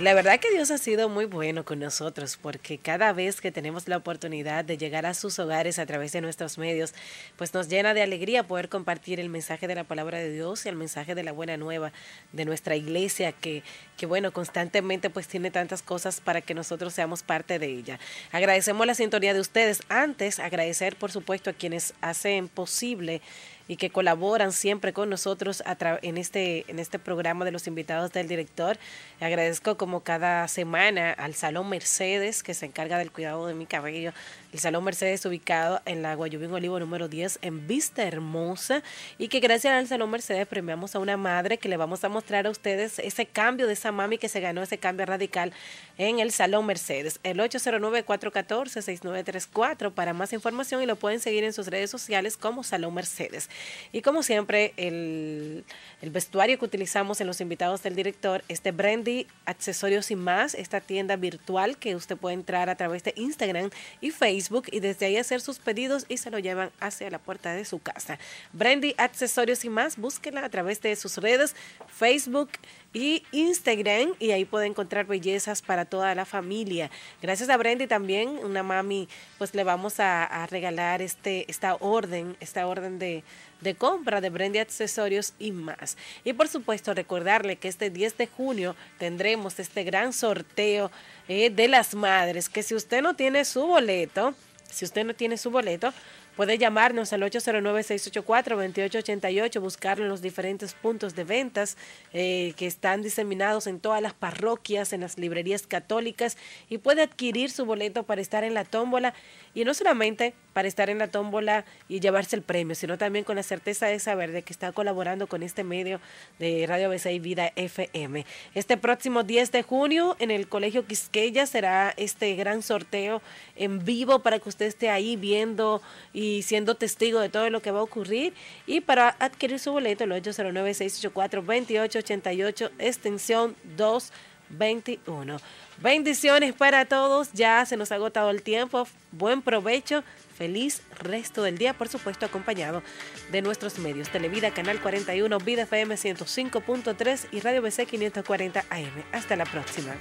la verdad que Dios ha sido muy bueno con nosotros porque cada vez que tenemos la oportunidad de llegar a sus hogares a través de nuestros medios, pues nos llena de alegría poder compartir el mensaje de la palabra de Dios y el mensaje de la buena nueva de nuestra iglesia que, que bueno, constantemente pues tiene tantas cosas para que nosotros seamos parte de ella. Agradecemos la sintonía de ustedes. Antes, agradecer por supuesto a quienes hacen posible y que colaboran siempre con nosotros en este, en este programa de los invitados del director. Agradezco como cada semana al Salón Mercedes, que se encarga del cuidado de mi cabello. El Salón Mercedes ubicado en la Guayubín Olivo número 10 en Vista Hermosa y que gracias al Salón Mercedes premiamos a una madre que le vamos a mostrar a ustedes ese cambio de esa mami que se ganó ese cambio radical en el Salón Mercedes. El 809-414-6934 para más información y lo pueden seguir en sus redes sociales como Salón Mercedes. Y como siempre, el, vestuario que utilizamos en los invitados del director es de Brandy Accesorios y más, esta tienda virtual que usted puede entrar a través de Instagram y Facebook y desde ahí hacer sus pedidos y se lo llevan hacia la puerta de su casa. Brandy Accesorios y más, búsquela a través de sus redes, Facebook y Instagram y ahí puede encontrar bellezas para toda la familia. Gracias a Brandy también, una mami, pues le vamos a, regalar este, esta orden, esta orden de, de compra de Brandy Accesorios y más. Y por supuesto recordarle que este 10 de junio tendremos este gran sorteo eh, de las madres, que si usted no tiene su boleto, si usted no tiene su boleto, Puede llamarnos al 809-684-2888, buscarlo en los diferentes puntos de ventas eh, que están diseminados en todas las parroquias, en las librerías católicas y puede adquirir su boleto para estar en la tómbola y no solamente para estar en la tómbola y llevarse el premio, sino también con la certeza de saber de que está colaborando con este medio de Radio BC y Vida FM. Este próximo 10 de junio en el Colegio Quisqueya será este gran sorteo en vivo para que usted esté ahí viendo y siendo testigo de todo lo que va a ocurrir. Y para adquirir su boleto, el 809-684-2888, extensión 221. Bendiciones para todos. Ya se nos ha agotado el tiempo. Buen provecho. Feliz resto del día, por supuesto, acompañado de nuestros medios. Televida, Canal 41, Vida FM 105.3 y Radio BC 540 AM. Hasta la próxima.